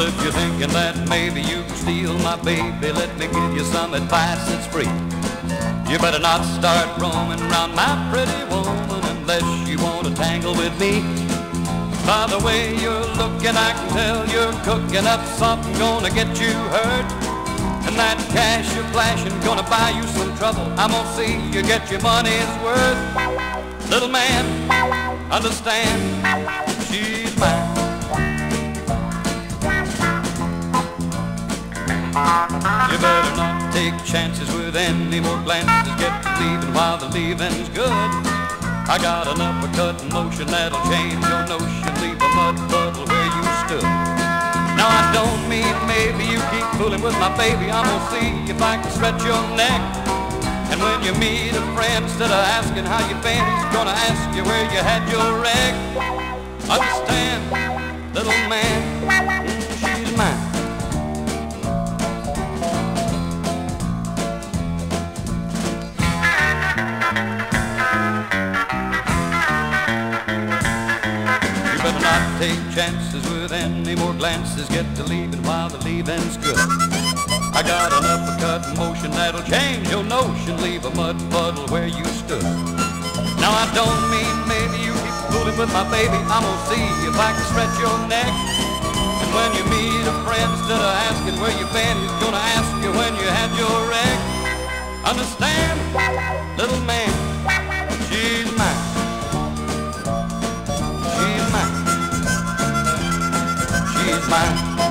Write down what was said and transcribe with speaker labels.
Speaker 1: you're thinking that maybe you can steal my baby, let me give you some advice that's free. You better not start roaming around my pretty woman unless you want to tangle with me. By the way you're looking, I can tell you're cooking up something gonna get you hurt. And that cash you're flashing gonna buy you some trouble. I'm gonna see you get your money's worth. Little man, understand, You better not take chances with any more glances. Get leaving while the leaving's good. I got an uppercut motion that'll change your notion. Leave a mud puddle where you stood. Now I don't mean maybe you keep fooling with my baby. I'm gonna see if I can stretch your neck. And when you meet a friend, instead of asking how you been, he's gonna ask you where you had your wreck. Understand, little man, take chances with any more glances. Get to leaving while the leaving's good. I got an uppercut motion that'll change your notion. Leave a mud puddle where you stood. Now I don't mean maybe you keep fooling with my baby. I'm gonna see if I can stretch your neck. And when you meet a friend, instead of asking where you've been, he's gonna ask you when you had your wreck. Understand, little man, mine.